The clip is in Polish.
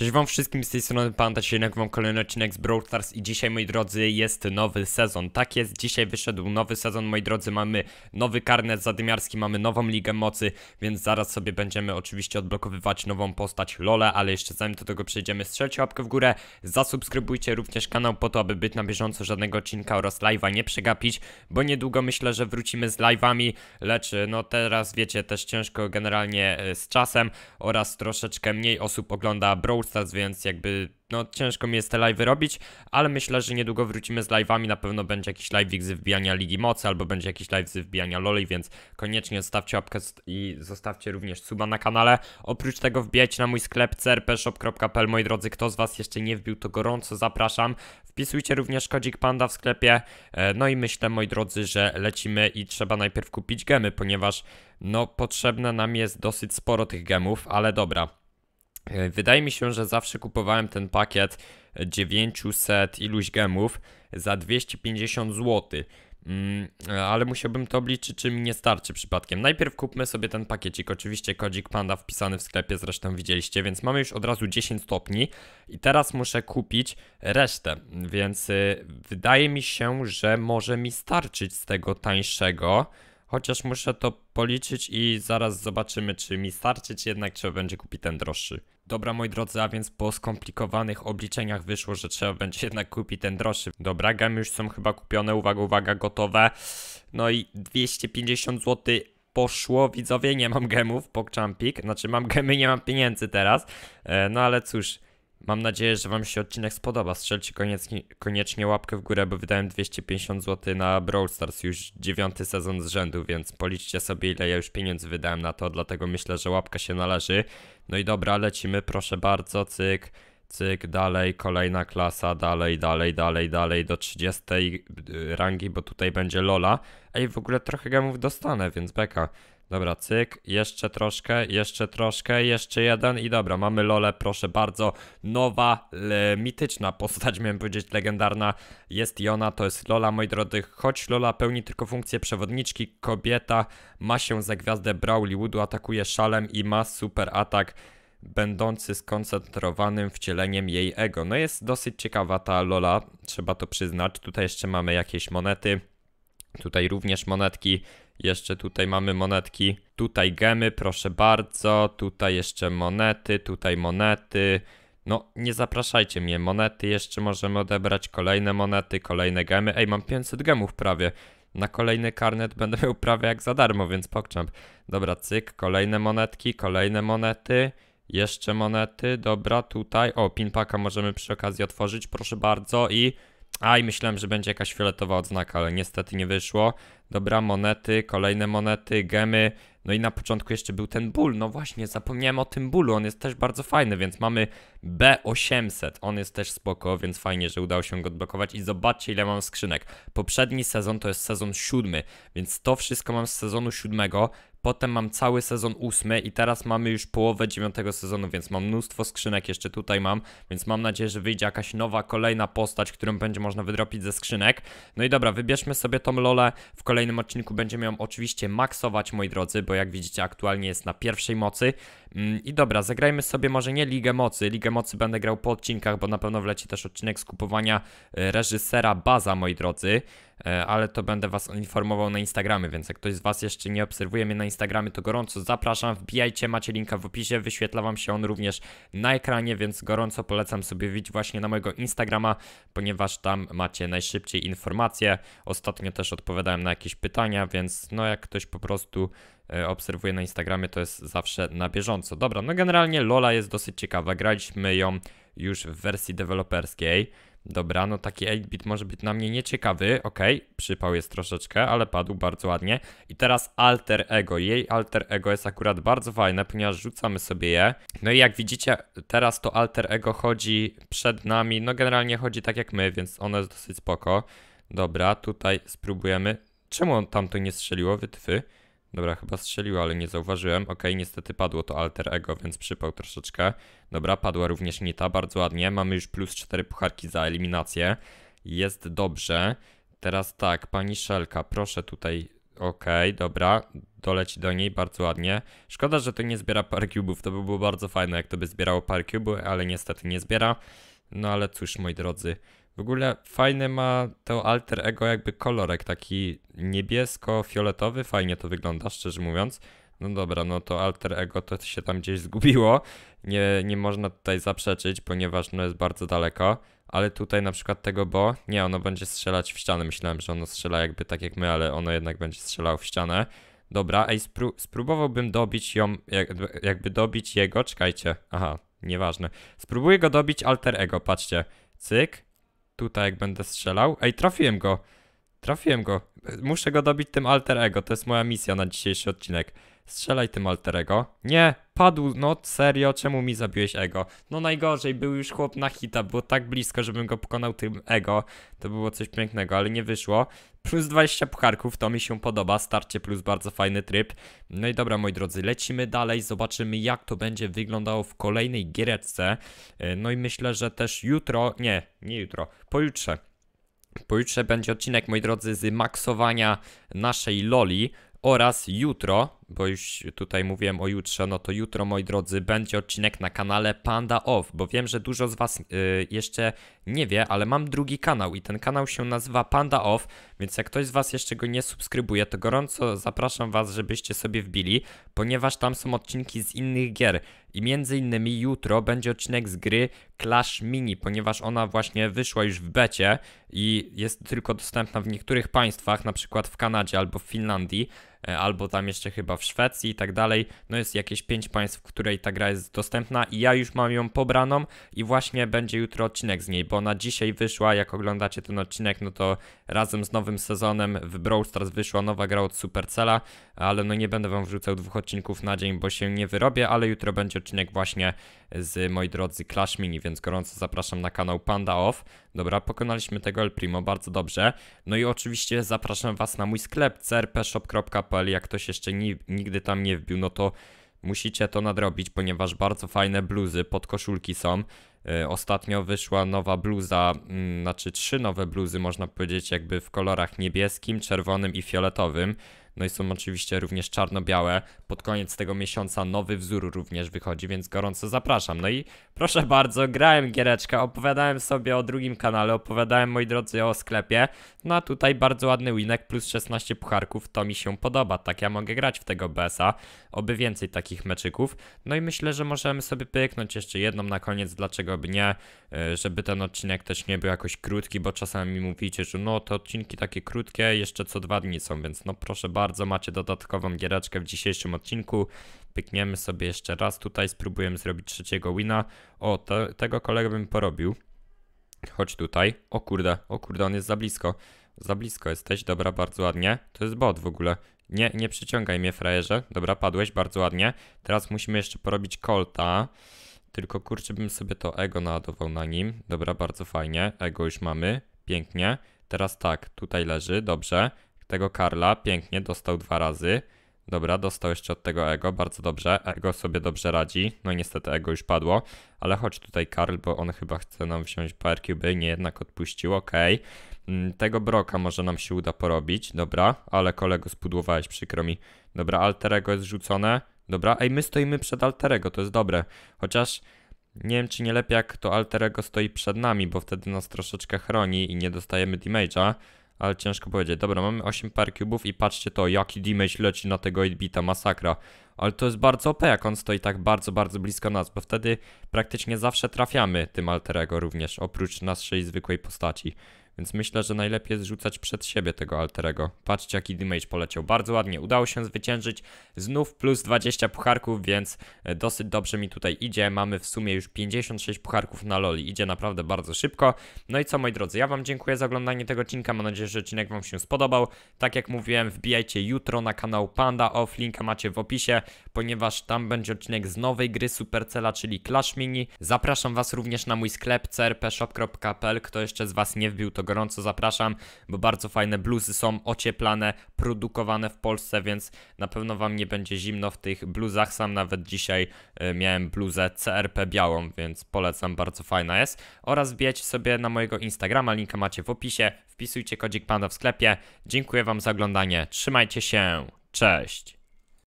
Cześć wam wszystkim, z tej strony Panda, dzisiaj nagrywam kolejny odcinek z Brawl Stars i dzisiaj, moi drodzy, jest nowy sezon. Tak jest, dzisiaj wyszedł nowy sezon, moi drodzy, mamy nowy karnet zadymiarski, mamy nową Ligę Mocy, więc zaraz sobie będziemy oczywiście odblokowywać nową postać Lole, ale jeszcze zanim do tego przejdziemy, strzelcie łapkę w górę, zasubskrybujcie również kanał po to, aby być na bieżąco żadnego odcinka oraz live'a nie przegapić, bo niedługo myślę, że wrócimy z live'ami, lecz no teraz wiecie, też ciężko generalnie e, z czasem oraz troszeczkę mniej osób ogląda Brawl Więc jakby no ciężko mi jest te live'y robić, ale myślę, że niedługo wrócimy z live'ami, na pewno będzie jakiś live z wbijania Ligi Mocy, albo będzie jakiś live z wbijania Loli, więc koniecznie zostawcie łapkę i zostawcie również suba na kanale. Oprócz tego wbijajcie na mój sklep crpshop.pl, moi drodzy, kto z was jeszcze nie wbił, to gorąco zapraszam. Wpisujcie również kodzik panda w sklepie, e, no i myślę, moi drodzy, że lecimy i trzeba najpierw kupić gemy, ponieważ no potrzebne nam jest dosyć sporo tych gemów, ale dobra. E, wydaje mi się, że zawsze kupowałem ten pakiet 900 iluś gemów za 250 zł. Mm, ale musiałbym to obliczyć, czy mi nie starczy przypadkiem. Najpierw kupmy sobie ten pakiecik, oczywiście kodzik panda wpisany w sklepie, zresztą widzieliście, więc mamy już od razu 10 stopni i teraz muszę kupić resztę, więc y, wydaje mi się, że może mi starczyć z tego tańszego. Chociaż muszę to policzyć i zaraz zobaczymy, czy mi starczy, czy jednak trzeba będzie kupić ten droższy. Dobra, moi drodzy, a więc po skomplikowanych obliczeniach wyszło, że trzeba będzie jednak kupić ten droższy. Dobra, gemy już są chyba kupione, uwaga, uwaga, gotowe. No i 250 zł poszło, widzowie, nie mam gemów, pokczampik, znaczy mam gemy, nie mam pieniędzy teraz, e, no ale cóż... Mam nadzieję, że Wam się odcinek spodoba. Strzelcie koniecznie, koniecznie łapkę w górę, bo wydałem 250 zł na Brawl Stars już dziewiąty sezon z rzędu, więc policzcie sobie ile ja już pieniędzy wydałem na to, dlatego myślę, że łapka się należy. No i dobra, lecimy, proszę bardzo, cyk, cyk, dalej, kolejna klasa, dalej, dalej, dalej, dalej, do 30 y, rangi, bo tutaj będzie Lola. Ej, w ogóle trochę gemów dostanę, więc beka. Dobra, cyk, jeszcze troszkę, jeszcze troszkę, jeszcze jeden i dobra, mamy Lolę, proszę bardzo, nowa, le, mityczna postać, miałem powiedzieć, legendarna, jest i ona, to jest Lola, moi drodzy, choć Lola pełni tylko funkcję przewodniczki, kobieta ma się za gwiazdę Brawlywoodu, atakuje szalem i ma super atak, będący skoncentrowanym wcieleniem jej ego. No jest dosyć ciekawa ta Lola, trzeba to przyznać, tutaj jeszcze mamy jakieś monety, tutaj również monetki, jeszcze tutaj mamy monetki. Tutaj gemy, proszę bardzo. Tutaj jeszcze monety, tutaj monety. No, nie zapraszajcie mnie. Monety jeszcze możemy odebrać. Kolejne monety, kolejne gemy. Ej, mam 500 gemów prawie. Na kolejny karnet będę miał prawie jak za darmo, więc pokczamp. Dobra, cyk. Kolejne monetki, kolejne monety. Jeszcze monety. Dobra, tutaj. O, pinpaka możemy przy okazji otworzyć, proszę bardzo. I... A i myślałem, że będzie jakaś fioletowa odznaka, ale niestety nie wyszło. Dobra, monety, kolejne monety, gemy. No i na początku jeszcze był ten ból. No właśnie, zapomniałem o tym bólu. On jest też bardzo fajny, więc mamy B800. On jest też spoko, więc fajnie, że udało się go odblokować. I zobaczcie, ile mam skrzynek. Poprzedni sezon to jest sezon siódmy, więc to wszystko mam z sezonu siódmego. Potem mam cały sezon ósmy i teraz mamy już połowę dziewiątego sezonu, więc mam mnóstwo skrzynek, jeszcze tutaj mam, więc mam nadzieję, że wyjdzie jakaś nowa, kolejna postać, którą będzie można wydropić ze skrzynek. No i dobra, wybierzmy sobie tą lolę, w kolejnym odcinku będziemy ją oczywiście maksować, moi drodzy, bo jak widzicie aktualnie jest na pierwszej mocy. Mm, I dobra, zagrajmy sobie może nie Ligę Mocy, Ligę Mocy będę grał po odcinkach, bo na pewno wleci też odcinek skupowania e, reżysera Baza, moi drodzy. E, ale to będę Was informował na Instagramie, więc jak ktoś z Was jeszcze nie obserwuje mnie na Instagramie, to gorąco zapraszam, wbijajcie, macie linka w opisie, wyświetla Wam się on również na ekranie, więc gorąco polecam sobie wbić właśnie na mojego Instagrama, ponieważ tam macie najszybciej informacje. Ostatnio też odpowiadałem na jakieś pytania, więc no jak ktoś po prostu e, obserwuje na Instagramie, to jest zawsze na bieżąco. Dobra, no generalnie Lola jest dosyć ciekawa, graliśmy ją już w wersji deweloperskiej. Dobra, no taki 8-bit może być na mnie nieciekawy, okay, przypał jest troszeczkę, ale padł bardzo ładnie. I teraz alter ego, jej alter ego jest akurat bardzo fajne, ponieważ rzucamy sobie je. No i jak widzicie, teraz to alter ego chodzi przed nami, no generalnie chodzi tak jak my, więc ono jest dosyć spoko. Dobra, tutaj spróbujemy. Czemu on tam to nie strzeliło, wytwy? Dobra, chyba strzeliło, ale nie zauważyłem. Ok, niestety padło to alter ego, więc przypał troszeczkę. Dobra, padła również Nita, bardzo ładnie. Mamy już plus 4 pucharki za eliminację. Jest dobrze. Teraz tak, pani Szelka, proszę tutaj Okej, dobra. Doleci do niej bardzo ładnie. Szkoda, że to nie zbiera par cubów. To by było bardzo fajne, jak to by zbierało par cubów, ale niestety nie zbiera. No ale cóż, moi drodzy. W ogóle fajny ma to alter ego jakby kolorek, taki niebiesko-fioletowy. Fajnie to wygląda, szczerze mówiąc. No dobra, no to alter ego to się tam gdzieś zgubiło. Nie, nie można tutaj zaprzeczyć, ponieważ no jest bardzo daleko. Ale tutaj na przykład tego bo, nie, ono będzie strzelać w ścianę. Myślałem, że ono strzela jakby tak jak my, ale ono jednak będzie strzelało w ścianę. Dobra, ej, spró spróbowałbym dobić ją, jakby dobić jego, czekajcie, aha, nieważne. Spróbuję go dobić alter ego, patrzcie. Cyk, tutaj jak będę strzelał. Ej, trafiłem go, trafiłem go. Muszę go dobić tym alter ego, to jest moja misja na dzisiejszy odcinek. Strzelaj tym alter ego. Nie, padł, no serio, czemu mi zabiłeś ego? No najgorzej, był już chłop na hita, było tak blisko, żebym go pokonał tym ego. To było coś pięknego, ale nie wyszło. Plus 20 pucharków, to mi się podoba, starcie plus bardzo fajny tryb. No i dobra, moi drodzy, lecimy dalej, zobaczymy jak to będzie wyglądało w kolejnej giereczce. E, No i myślę, że też jutro, nie, nie jutro, pojutrze. Pojutrze będzie odcinek, moi drodzy, z maksowania naszej loli oraz jutro, bo już tutaj mówiłem o jutrze, no to jutro, moi drodzy, będzie odcinek na kanale Panda Off, bo wiem, że dużo z Was y, jeszcze nie wie, ale mam drugi kanał i ten kanał się nazywa Panda Off, więc jak ktoś z Was jeszcze go nie subskrybuje, to gorąco zapraszam Was, żebyście sobie wbili, ponieważ tam są odcinki z innych gier. I między innymi jutro będzie odcinek z gry Clash Mini, ponieważ ona właśnie wyszła już w becie i jest tylko dostępna w niektórych państwach, na przykład w Kanadzie albo w Finlandii, albo tam jeszcze chyba w Szwecji i tak dalej. No jest jakieś 5 państw, w której ta gra jest dostępna i ja już mam ją pobraną i właśnie będzie jutro odcinek z niej, bo ona dzisiaj wyszła, jak oglądacie ten odcinek, no to razem z nowym sezonem w Brawl Stars wyszła nowa gra od Supercella, ale no nie będę wam wrzucał dwóch odcinków na dzień, bo się nie wyrobię, ale jutro będzie odcinek właśnie z, moi drodzy, Clash Mini, więc gorąco zapraszam na kanał Panda Off. Dobra, pokonaliśmy tego El Primo, bardzo dobrze. No i oczywiście zapraszam was na mój sklep crpshop.pl, jak ktoś jeszcze ni nigdy tam nie wbił, no to musicie to nadrobić, ponieważ bardzo fajne bluzy, podkoszulki są. Y, Ostatnio wyszła nowa bluza, mm, znaczy trzy nowe bluzy, można powiedzieć, jakby w kolorach niebieskim, czerwonym i fioletowym. No i są oczywiście również czarno-białe. Pod koniec tego miesiąca nowy wzór również wychodzi, więc gorąco zapraszam. No i proszę bardzo, grałem giereczkę, opowiadałem sobie o drugim kanale, opowiadałem moi drodzy o sklepie. No a tutaj bardzo ładny winek, plus 16 pucharków, to mi się podoba. Tak ja mogę grać w tego BS-a. Oby więcej takich meczyków. No i myślę, że możemy sobie pyknąć jeszcze jedną na koniec, dlaczego by nie, y, żeby ten odcinek też nie był jakoś krótki, bo czasami mówicie, że no te odcinki takie krótkie jeszcze co dwa dni są, więc no proszę bardzo, macie dodatkową giereczkę w dzisiejszym odcinku. Pykniemy sobie jeszcze raz tutaj, spróbujemy zrobić trzeciego wina. O, te, tego kolegę bym porobił. Chodź tutaj. O kurde, o kurde, on jest za blisko. Za blisko jesteś, dobra, bardzo ładnie. To jest bot w ogóle. Nie, nie przyciągaj mnie, frajerze. Dobra, padłeś, bardzo ładnie. Teraz musimy jeszcze porobić kolta. Tylko kurczę bym sobie to ego naładował na nim. Dobra, bardzo fajnie. Ego już mamy. Pięknie. Teraz tak, tutaj leży, dobrze. Tego Karla, pięknie, dostał dwa razy. Dobra, dostał jeszcze od tego Ego, bardzo dobrze. Ego sobie dobrze radzi. No niestety Ego już padło. Ale chodź tutaj Karl, bo on chyba chce nam wziąć power cube, nie jednak odpuścił, okej. Mm, Tego Broka może nam się uda porobić, dobra. Ale kolego spudłowałeś, przykro mi. Dobra, Alterego jest rzucone. Dobra, ej, my stoimy przed Alterego, to jest dobre. Chociaż nie wiem, czy nie lepiej jak to Alterego stoi przed nami, bo wtedy nas troszeczkę chroni i nie dostajemy damage'a. Ale ciężko powiedzieć. Dobra, mamy 8 par cubów i patrzcie to, jaki damage leci na tego 8-bita, masakra. Ale to jest bardzo OP, jak on stoi tak bardzo, bardzo blisko nas, bo wtedy praktycznie zawsze trafiamy tym Alterego również, oprócz naszej zwykłej postaci. Więc myślę, że najlepiej jest rzucać przed siebie tego Alterego. Patrzcie, jaki damage poleciał. Bardzo ładnie. Udało się zwyciężyć. Znów plus 20 pucharków, więc e, dosyć dobrze mi tutaj idzie. Mamy w sumie już 56 pucharków na loli. Idzie naprawdę bardzo szybko. No i co, moi drodzy, ja wam dziękuję za oglądanie tego odcinka. Mam nadzieję, że odcinek wam się spodobał. Tak jak mówiłem, wbijajcie jutro na kanał Panda Off. Linka macie w opisie, ponieważ tam będzie odcinek z nowej gry Supercella, czyli Clash Mini. Zapraszam was również na mój sklep crpshop.pl. Kto jeszcze z was nie wbił, to gorąco zapraszam, bo bardzo fajne bluzy są ocieplane, produkowane w Polsce, więc na pewno wam nie będzie zimno w tych bluzach. Sam nawet dzisiaj y, miałem bluzę CRP białą, więc polecam, bardzo fajna jest. Oraz wbijajcie sobie na mojego Instagrama, linka macie w opisie, wpisujcie kodzik panda w sklepie. Dziękuję wam za oglądanie, trzymajcie się, cześć!